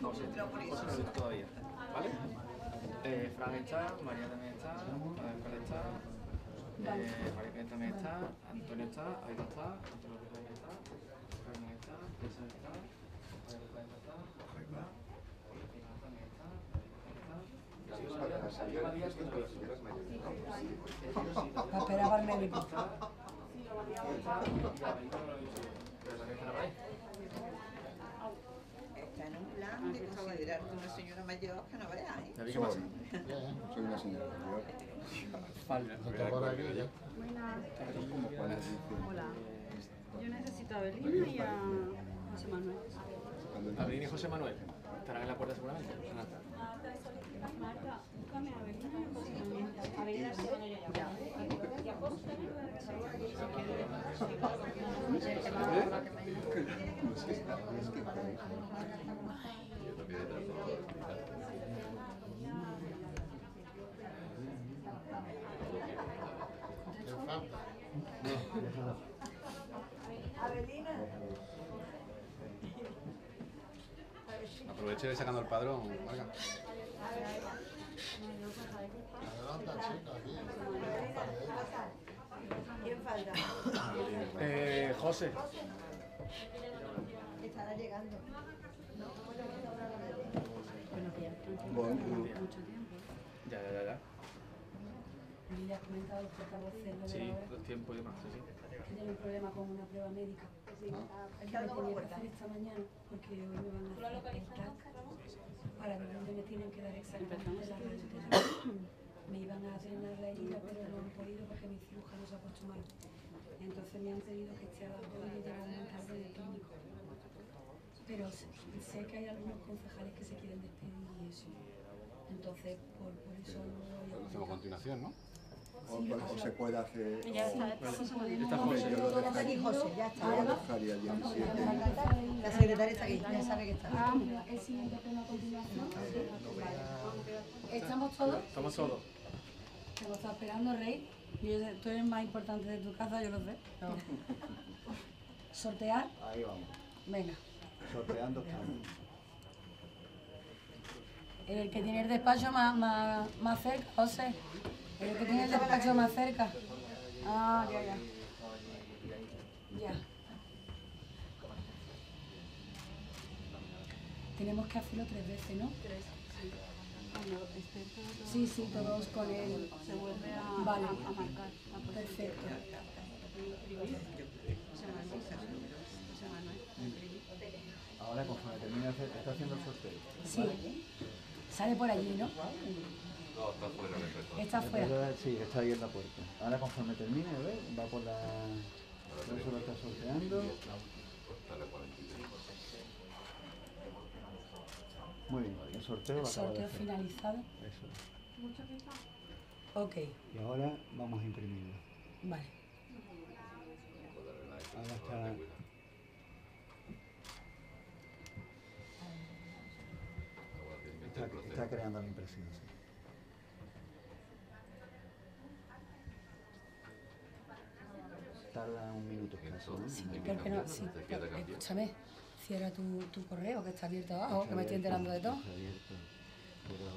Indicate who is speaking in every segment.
Speaker 1: no está todavía, ¿vale? Fran está, María también está, está, María también está, Antonio está, Aida está, Antonio está, Carmen está, Teresa está, María López está, también está, Iván está,
Speaker 2: el médico.
Speaker 3: Está en un plan de considerarte una señora mayor que no veas, ¿eh?
Speaker 1: David, ¿qué pasa?
Speaker 4: Soy una señora mayor.
Speaker 1: Falta.
Speaker 5: Hola. Yo necesito a Belina y a José Manuel.
Speaker 1: Abril y José Manuel estarán en la puerta seguramente.
Speaker 5: Marta, búscame a Belina y a José Manuel. A Belina se van a ya.
Speaker 4: no sé,
Speaker 6: Aproveche de sacando el padrón, Marga.
Speaker 3: ¿Quién falta?
Speaker 1: Eh, José.
Speaker 3: Estará llegando.
Speaker 5: Bueno, que ya están
Speaker 4: Bueno,
Speaker 5: mucho tiempo.
Speaker 1: Ya, ya, ya, ya.
Speaker 2: Y le has comentado portavoces lo de
Speaker 1: Sí,
Speaker 2: la
Speaker 1: los tiempos y demás, sí, sí.
Speaker 2: que tiene un problema con una prueba médica. Que lo tenía que hacer esta mañana porque hoy me van a hacer el TAC para ver dónde me tienen que dar exactamente la. Me iban a drenar la herida, pero no han podido porque mi cirujano se ha puesto mal. Entonces me han pedido que esté a dos y llevan muy tarde del clínico. Pero sé que hay algunos concejales que se quieren despedir y eso. Entonces, por, por eso no
Speaker 6: hacemos a continuación, ¿no?
Speaker 4: o, o se puede hacer.
Speaker 5: Ya está,
Speaker 4: yo lo
Speaker 3: Está aquí
Speaker 4: dejaría,
Speaker 3: José, ya
Speaker 4: yo lo
Speaker 3: está.
Speaker 4: dejaría el 17.
Speaker 3: La secretaria está aquí, ya sabe que está.
Speaker 2: Ah, el siguiente pleno a continuación. ¿Estamos todos?
Speaker 1: Estamos todos.
Speaker 2: Te lo está esperando, Rey. Yo, tú eres más importante de tu casa, yo lo sé. ¿Sortear?
Speaker 7: Ahí vamos,
Speaker 2: Venga.
Speaker 7: Sorteando.
Speaker 2: El que tiene el despacho más, más, más cerca, José. El que tiene el despacho más cerca. Ah, ya, ya. Ya. Tenemos que hacerlo tres veces, ¿no?
Speaker 5: Esté todo,
Speaker 2: Sí, sí, todos con el...
Speaker 5: se vuelve a,
Speaker 2: Vale.
Speaker 5: a, a marcar.
Speaker 2: Perfecto.
Speaker 5: José Manuel.
Speaker 7: Ahora conforme termine de hacer, está haciendo el sorteo.
Speaker 2: Sí. Sale por allí, ¿no? Está afuera.
Speaker 7: Entonces, Sí, está ahí en la puerta. Ahora conforme termine, ¿ves? Va por la... Por eso lo está sorteando. Muy bien, el sorteo acaba de
Speaker 2: Sorteo finalizado.
Speaker 7: Eso es.
Speaker 2: Ok,
Speaker 7: Y ahora vamos a imprimirlo.
Speaker 2: vale.
Speaker 7: Ahora está... Está, está creando la impresión, sí. Tarda un minuto ¿no?
Speaker 2: Sí, porque no, sí, pero, escúchame, cierra tu, tu correo que está abierto abajo, que me estoy enterando de todo.
Speaker 7: Está abierto, pero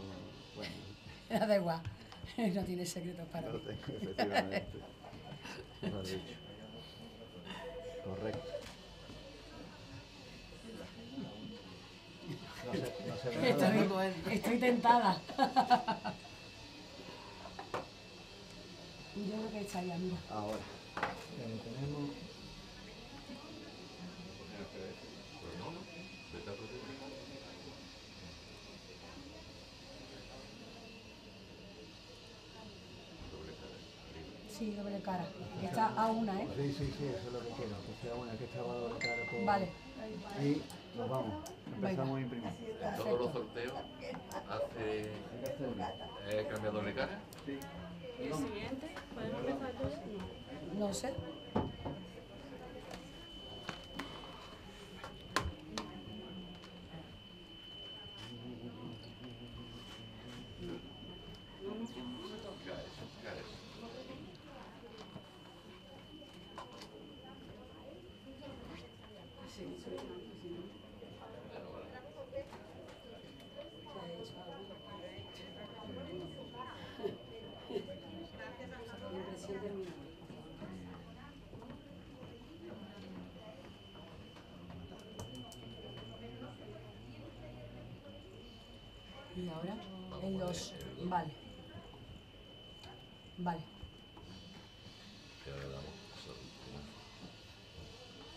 Speaker 7: bueno,
Speaker 2: da igual, no tienes secretos para
Speaker 7: lo
Speaker 2: mí.
Speaker 7: tengo efectivamente. Lo has dicho. Correcto.
Speaker 2: Estoy, estoy tentada. Yo creo que está ya, mira.
Speaker 7: Ahora, ya lo tenemos.
Speaker 2: Sí, doble cara. Está a una, ¿eh?
Speaker 7: Sí, sí, sí, eso es lo que quiero. Que sea una que está doble cara por...
Speaker 2: Vale.
Speaker 7: Y nos vamos. Empezamos a imprimir.
Speaker 8: Todos los sorteos hace eh, cambiador de cara.
Speaker 5: Y el siguiente, podemos empezar todos. No
Speaker 2: sé. Sí, soy blanco, sí. ¿Qué ha hecho algo? La impresión terminada. Y ahora en los... Vale. Vale.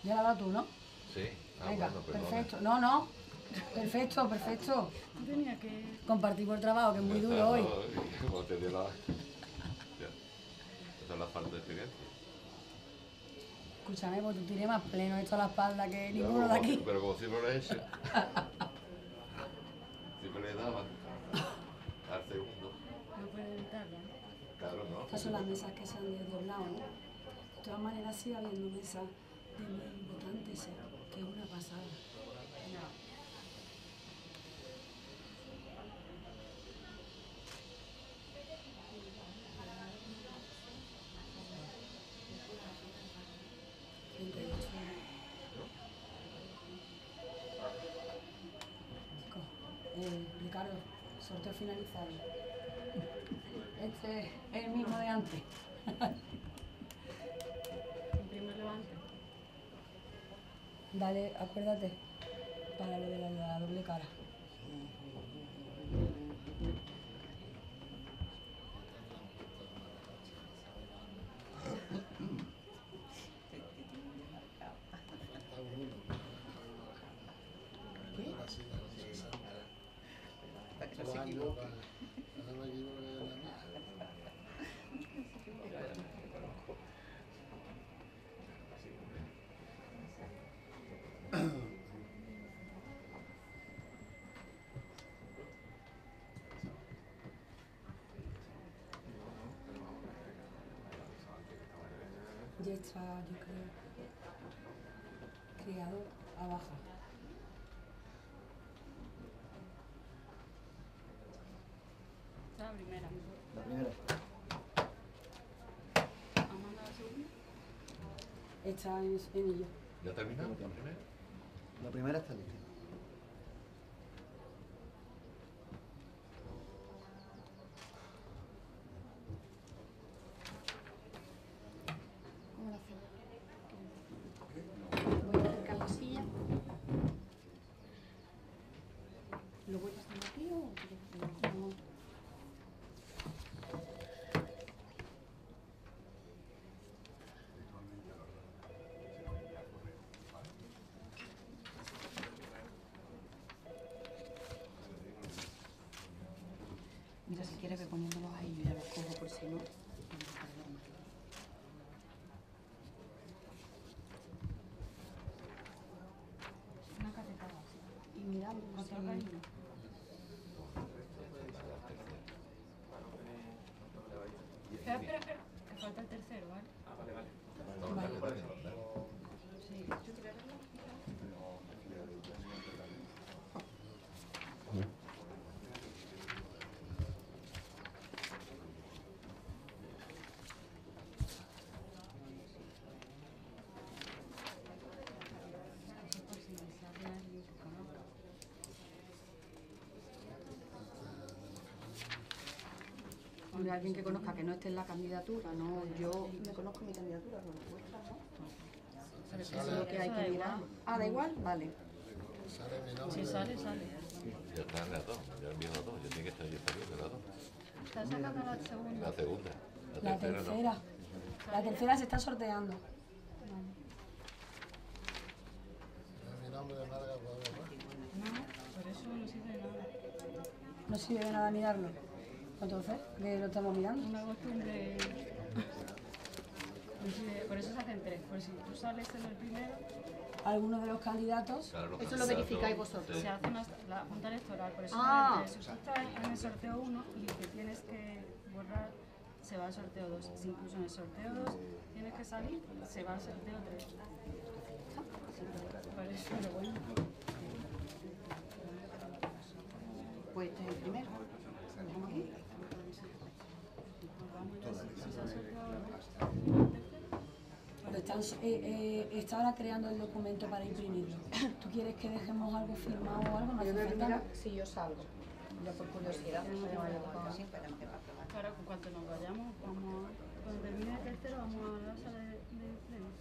Speaker 2: Ya la das tú, ¿no?
Speaker 8: Sí. Ah,
Speaker 2: Venga,
Speaker 8: bueno, perdona.
Speaker 2: perfecto. No, no. Perfecto, perfecto.
Speaker 5: Tenía que...
Speaker 2: Compartimos el trabajo, que es muy duro hoy.
Speaker 8: como te dio la... Ya. Esa es la falta de experiencia.
Speaker 2: Escúchame, pues tú tienes más pleno esto a la espalda que
Speaker 8: Ya,
Speaker 2: ninguno de aquí.
Speaker 8: Pero como siempre lo he hecho. siempre le daban al segundo.
Speaker 5: No puede evitarlo.
Speaker 8: Claro, ¿no?
Speaker 2: Estas son las mesas que se han desdoblado, ¿no? De todas maneras sigue habiendo mesas de votantes, ¿eh? que es una pasada. Chicos, eh, Ricardo, sorteo finalizado. Este es el mismo de antes. Dale, acuérdate, para lo de la, la doble cara.
Speaker 3: Para que no se equivoque.
Speaker 2: Ya está, yo creo, criado abajo.
Speaker 5: Esta es la primera.
Speaker 7: La primera.
Speaker 5: ¿Has mandado la segunda?
Speaker 2: Está en, en ello.
Speaker 8: ¿Ya terminamos la primera?
Speaker 7: La primera está lista.
Speaker 5: ¿Cómo lo hacemos? Voy a acercar la silla. ¿Lo voy pasando aquí o...? No. Mira, si quieres ve poniéndolos ahí, yo ya los cojo por si no. vamos a perder más. Una cacetada así. Y mirando, no se haga uno. Espera, espera, espera. Que falta el tercero, ¿vale?
Speaker 1: Ah, vale, vale
Speaker 8: dale.
Speaker 5: Sí. ¿Tú quieres verlo? Eso por si se hace alguien que conozca. Alguien que conozca que no esté en la candidatura, no, yo me conozco mi candidatura, no me cuesta, ¿no? Eso es lo que hay que mirar. Ah, da igual, vale. Si sale, sale.
Speaker 8: Ya están las dos, ya visto las dos. Ya tiene que estar yo también, las dos.
Speaker 5: ¿Estás sacando la segunda?
Speaker 8: La segunda. La,
Speaker 2: La
Speaker 8: tercera,
Speaker 2: tercera. La tercera se está sorteando.
Speaker 5: No, por eso no sirve de nada.
Speaker 2: No sirve de nada mirarlo. Entonces, ¿qué lo estamos mirando?
Speaker 5: Una costumbre. Por eso se hacen tres. Por si tú sales en el primero,
Speaker 2: Algunos de los candidatos.
Speaker 8: Claro, los
Speaker 9: Eso lo verificáis vosotros.
Speaker 8: sí.
Speaker 5: se hace una, la junta electoral. Por eso
Speaker 9: Ah.
Speaker 5: en el- si tú estás en el sorteo 1 y el que tienes que borrar se va al sorteo 2. Si incluso en el sorteo 2 tienes que salir, se va al sorteo 3. Por eso, pero bueno.
Speaker 9: Pues este es el primero. Aquí.
Speaker 5: Vamos ya, si se ha sorteado el tercero.
Speaker 2: Están eh, eh, está ahora creando el documento para imprimirlo. ¿Tú quieres que dejemos algo firmado o algo? No
Speaker 9: Yo si yo salgo. Ya por curiosidad.
Speaker 5: Ahora, en cuanto nos vayamos, vamos a, cuando termine el tercero, vamos a la sala de, premios.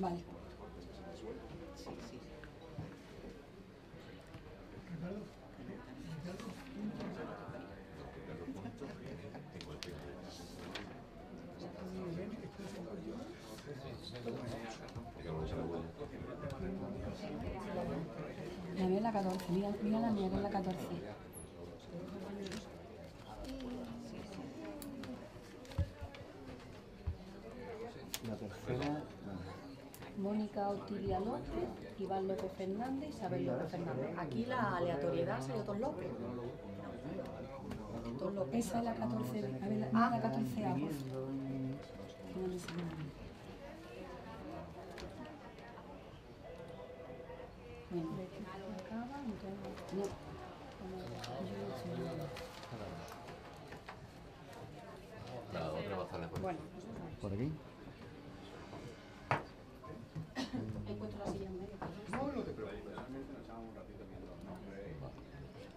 Speaker 2: Vale.
Speaker 8: Sí, sí.
Speaker 2: La mía es la 14. Mira, mira la mía que es la 14.
Speaker 7: La tercera.
Speaker 2: Mónica Otilia López, Iván López Fernández, Isabel López Fernández.
Speaker 9: Aquí la aleatoriedad salió Don López. Don López.
Speaker 2: Esa es la 14. A ver, la, mira la 14 A, no. Bueno, no.
Speaker 6: La otra
Speaker 7: ¿Por aquí?
Speaker 9: encuentro la silla en medio.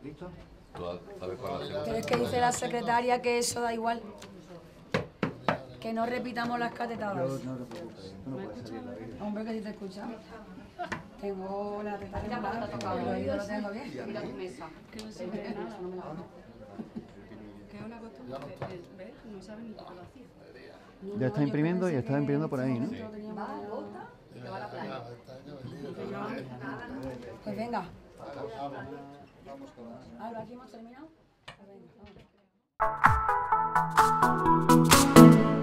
Speaker 7: ¿Listo?
Speaker 6: ¿Tú sabes cuál es la segunda?
Speaker 2: Pero es que dice la secretaria que eso da igual. Que no repitamos las
Speaker 7: Yo
Speaker 2: catetadas.
Speaker 7: no te preocupes, no puedes salir la vida.
Speaker 2: Hombre, que si te escucha. Tengo la
Speaker 9: te ha tocado.
Speaker 2: el oído lo tengo bien.
Speaker 9: Mira tu mesa.
Speaker 5: Que no sirve de nada. Que es una costumbre eh, ¿ves? No saben ni cómo lo hacía.
Speaker 7: Ya está imprimiendo y está imprimiendo por ahí, ¿no?
Speaker 9: Va, bota y te va a la playa.
Speaker 2: Pues venga.
Speaker 10: Vamos con la...
Speaker 2: Ahora aquí hemos terminado. Pues venga, vamos.